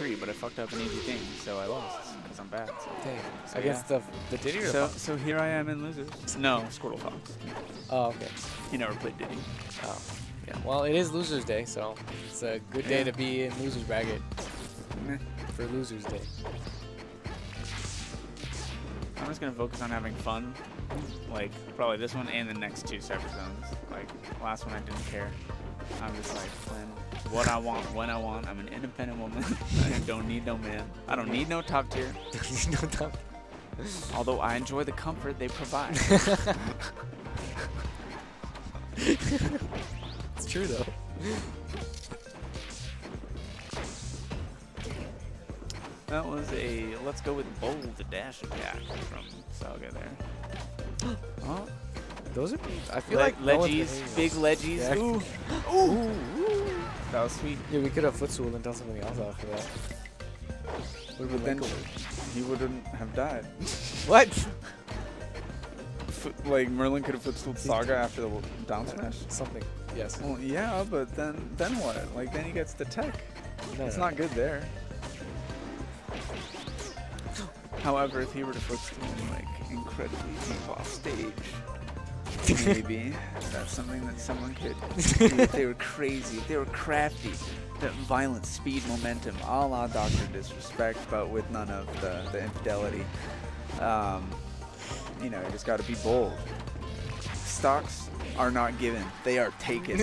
three, but I fucked up an easy thing, so I lost because I'm bad. So, Dang. So, Against the the Diddy or so, Fox? so here I am in losers. No, Squirtle Fox. Oh, okay. He never played Diddy. Oh. Yeah. Well, it is Losers Day, so it's a good day Yeah. to be in Losers Bracket Meh. for Losers Day. I'm just gonna focus on having fun, like probably this one and the next two Cyber Zones. Like last one, I didn't care. I'm just like playing what I want when I want. I'm an independent woman. I don't need no man. I don't need no top tier. no doubt. Although I enjoy the comfort they provide. It's true though. that was a let's go with bold dash attack from Saga there. Oh, Those are. I feel Le- like no one's been ledgies, hitting big those. ledgies. Yeah. Ooh, Ooh. That was sweet. Yeah, we could have footstool and done something else after that. Would But then he wouldn't have died. What? Foot, like Merlin could have footstooled Saga after the down uh, smash. Something. Yes. Well, yeah, but then then what? Like then he gets the tech. No, It's no. not good there. However, if he were to footstool like incredibly deep off stage, maybe that's something that someone could do if they were crazy, if they were crafty. That violent speed momentum, a la Doctor Disrespect, but with none of the, the infidelity. Um, you know, you just got to be bold. Stocks are not given; they are taken.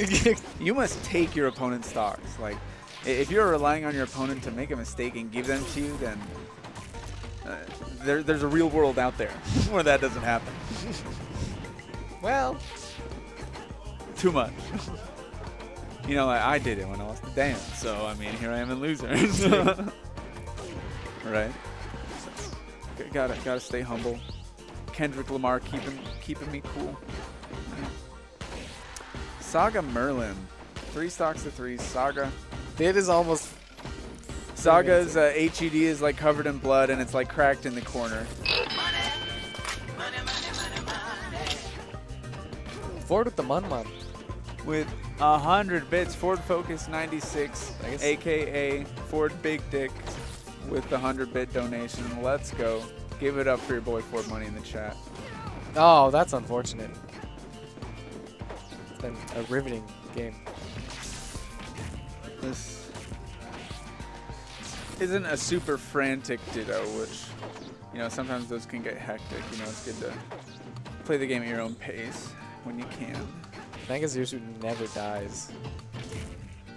you must take your opponent's stocks. Like, if you're relying on your opponent to make a mistake and give them to you, then uh, there, there's a real world out there where that doesn't happen. Well, Too much. you know, I, I did it when I lost the dance, so I mean, here I am in losers. right? Gotta gotta stay humble. Kendrick Lamar keeping keeping me cool. Saga Merlin, three stocks to three. Saga it is almost. Saga's uh, HED is like covered in blood and it's like cracked in the corner. Forward with the Mun Mun. With a hundred bits, Ford Focus 96, aka Ford Big Dick, with the hundred bit donation. Let's go. Give it up for your boy Ford Money in the chat. Oh, that's unfortunate. It's been a riveting game. This isn't a super frantic ditto, which you know sometimes those can get hectic. You know, it's good to play the game at your own pace when you can. Nagazirsu never dies.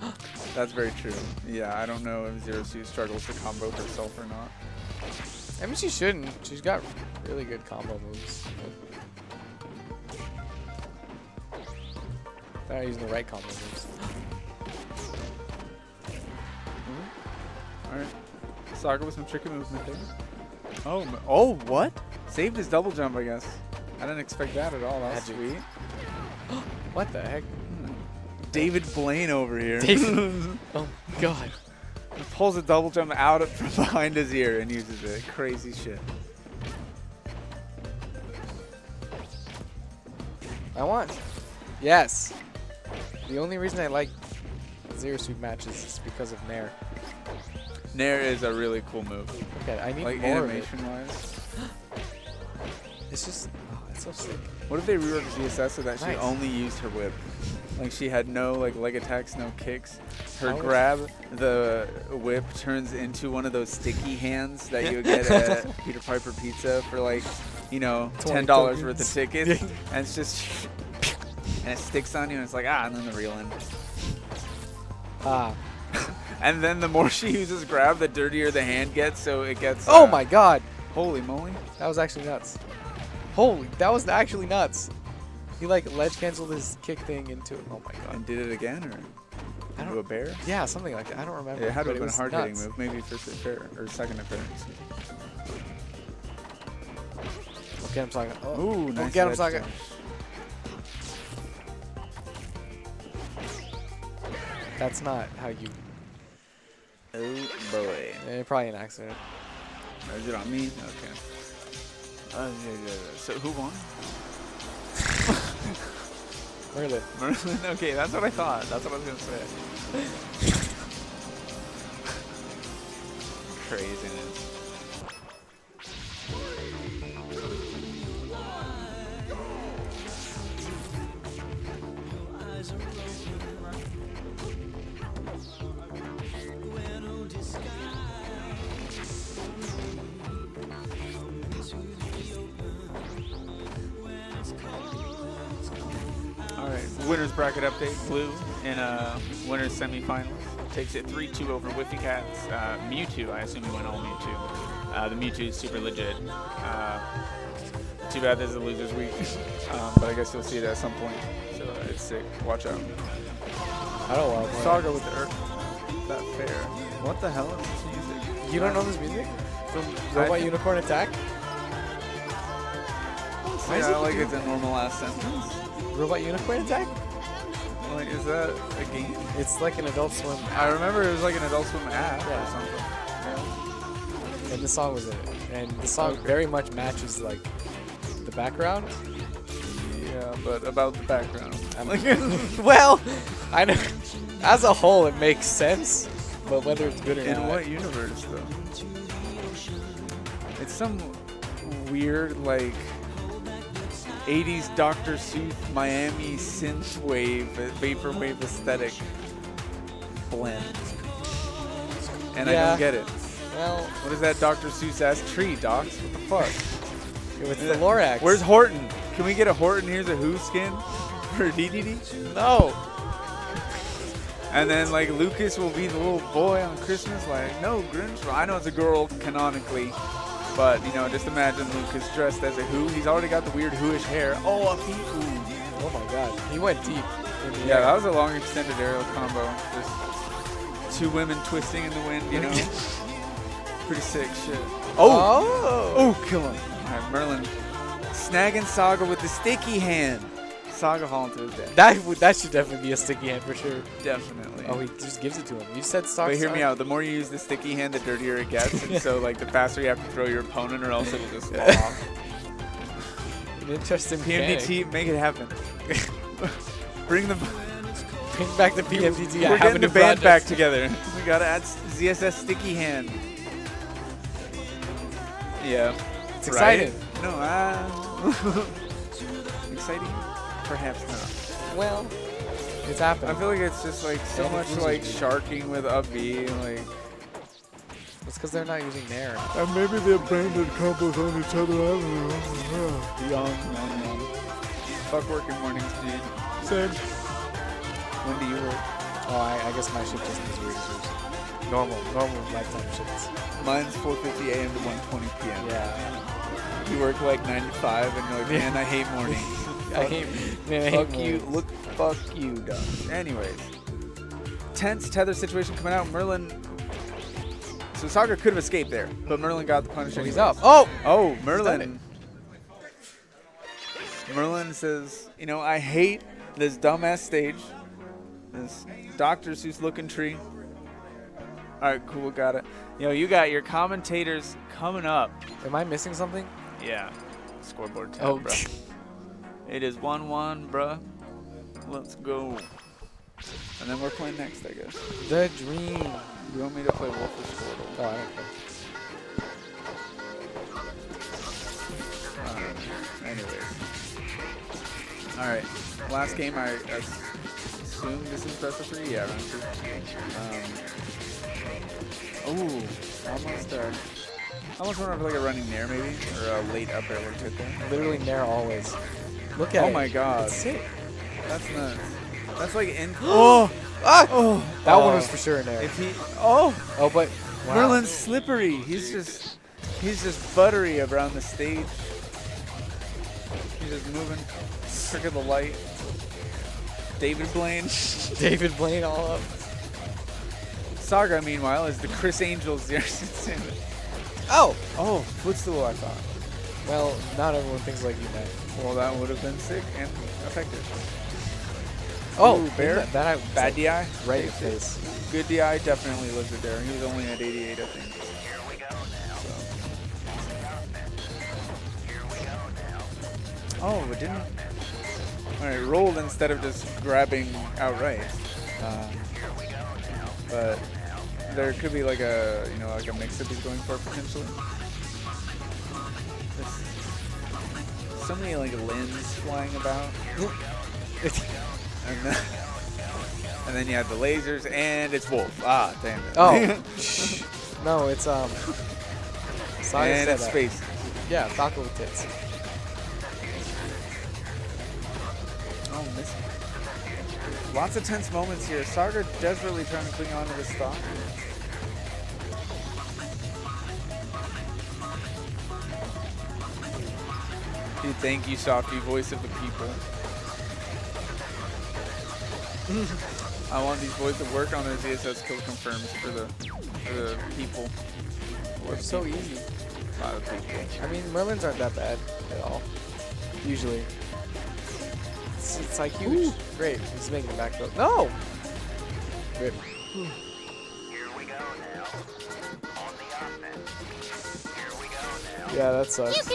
That's very true. Yeah, I don't know if Zero Suit struggles to combo herself or not. I mean, she shouldn't. She's got really good combo moves. They're not using the right combo moves. All right, Saga with some tricky movement there. Oh, m- oh, what? Saved his double jump, I guess. I didn't expect that at all. That's Magic. sweet. What the heck? David Blaine over here. David- Oh, God. He pulls a double jump out of, from behind his ear and uses it. Crazy shit. I want. Yes. The only reason I like Zero Suit matches is because of Nair. Nair is a really cool move. Okay, I need Like more of it. animation wise. It's just, oh, it's so sick. What if they reworked ZSS so that she only used her whip? Like she had no like leg attacks, no kicks. Her grab, the whip turns into one of those sticky hands that you would get at Peter Piper Pizza for like, you know, ten dollars worth of tickets, and it's just and it sticks on you, and it's like ah, and then the real end. Ah. And then the more she uses grab, the dirtier the hand gets, so it gets. Oh uh, my god. Holy moly! That was actually nuts. Holy, that was actually nuts. He like ledge canceled his kick thing into it. Oh my god. And did it again, or I into a bair? Yeah, something like that. I don't remember. It had to have been a hard hitting move, maybe first fair or second appearance. fair. excuse me. We'll get him Saga. Oh, Ooh, nice. get him Saga. That's not how you. Oh boy. Eh, probably an accident. Is it on me? Okay. Uh, yeah, yeah, yeah. So who won? Merlin. Merlin? Okay, that's what I thought. That's what I was gonna say. craziness. Winners bracket update. Blue in a winners semifinals takes it 3-2 over Whiffy Cats. Uh, Mewtwo, I assume you went all Mewtwo. Uh, the Mewtwo is super legit. Uh, too bad this is a loser's week, um, but I guess you'll see it at some point. So uh, it's sick. Watch out. I don't want to. Saga with the Earth. That fair. What the hell is this music? You don't know this music? From Robot Unicorn Attack? Why is Yeah, it like it's a normal ass sentence. Robot Unicorn Attack? Like, is that a game? It's like an Adult Swim I remember it was like an Adult Swim app Yeah. or something. and the song was in it. And the song Okay. very much matches like the background. Yeah, but about the background. I'm like, well, I know. As a whole, it makes sense, but whether it's good or In not, In what universe, though? It's some weird, like, 80s Dr. Seuss Miami synthwave, vaporwave aesthetic blend. And I Yeah. don't get it. well, What is that Dr. Seuss ass tree, docs? What the fuck? it's the Lorax. Where's Horton? Can we get a Horton Hears a Who skin for DDD? no? And then like Lucas will be the little boy on Christmas, like no Grinch. I know it's a girl canonically, but you know just imagine Lucas dressed as a Who. He's already got the weird Whoish hair. Oh, a feet. Ooh. Oh my God, he went deep. Yeah, air. that was a long extended aerial combo. Just two women twisting in the wind, you know. Pretty sick shit. Oh, oh, oh, kill him. All right, Merlin snagging Saga with the sticky hand. Saga falling to his death. that would that should definitely be a sticky hand for sure. Definitely. Oh, he just gives it to him. You said stock. But hear me out. The more you use the sticky hand, the dirtier it gets. And so, like, the faster you have to throw your opponent, or else it'll just fall off. An interesting. PMDT, make it happen. Bring the Bring back the PMDT. We're getting the band project. back together. We gotta add ZSS sticky hand. Yeah. It's right? exciting. No, uh, exciting? Perhaps not. Well, it's happening. I feel like it's just like so And much like you. sharking with up B, like. it's because they're not using Nair. And maybe they're branded combos on each other. I don't know. Young, young, young. Fuck working mornings, dude. Same. When do you work? Oh, I, I guess my shift isn't as weird as yours. Normal, normal lifetime shifts. Mine's 4:50 a.m. to 1:20 p.m. Yeah. You work like 9 to 5, and you're like, man, I hate mornings. I hate, man, I hate fuck you. Look, fuck you, dog. Anyways, tense tether situation coming out. Merlin. So Saga could have escaped there, but Merlin got the punish. Oh, he's up. Oh! Oh, Merlin. Merlin says, you know, I hate this dumbass stage. This Dr. Seuss looking tree. All right, cool, got it. Yo, you got your commentators coming up. Am I missing something? Yeah. Scoreboard tab, Oh. bro. It is 1-1, bruh. Let's go. And then we're playing next, I guess. The dream. You want me to play Wolf or Squirtle? Oh, I don't care. Um, anyways. Alright. Last game, I as- assume this is best of three? Yeah, round two. Um, ooh, almost, uh, almost went over like a running nair maybe, or a late up air would hit there. Literally Nair always. Look at Oh it. my god. It's sick. That's nuts. That's like in. oh! Ah! Oh! That one Oh. was for sure a Nair. If he. Oh! Oh, but wow. Merlin's slippery. He's just. He's just buttery around the stage. He's just moving. Trick of the light. David Blaine. David Blaine all up. Saga, meanwhile, is the Criss Angel zero six Oh! Oh, footstool, I thought. Well, not everyone thinks like you, man. Well, that would have been sick and effective. Oh, Ooh, bair. That, that I Bad DI? right in the face. Good DI definitely it there. He was only at 88, I think. So. Oh, it didn't. All right, rolled instead of just grabbing outright. Um, but there could be like a you know like a mix up he's going for potentially. So many like limbs flying about, and then, and then you have the lasers, and it's Wolf. Ah, damn it. oh. no, it's um. Saga and it's that. space. Yeah, taco with tits. Oh, miss. Lots of tense moments here. Saga desperately trying to cling on to the stock. Dude, thank you, Softy, voice of the people. I want these boys to work on their ZSS kill confirms for the for the people. They're so easy. A lot of people. I mean, Merlins aren't that bad at all. Usually. It's, it's like huge. Great. He's making a back throw. No! Rip. Yeah, that You sucks.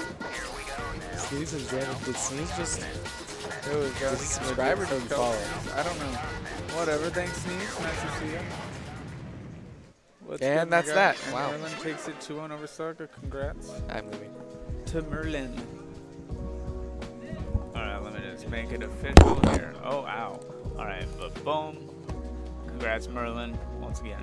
Can be on my team anytime. Sneeze is random. Did Sneeze just... Dude, got Just subscriber maybe to follow. I don't know. Whatever. Thanks, Sneeze. Nice to see you. What's And that's guy? that. And Wow. Merlin takes it 2-1 over Saga. Congrats I'm leaving. to Merlin. Alright, let me just make it official here. Oh, ow. Alright, but boom. Congrats, Merlin, once again.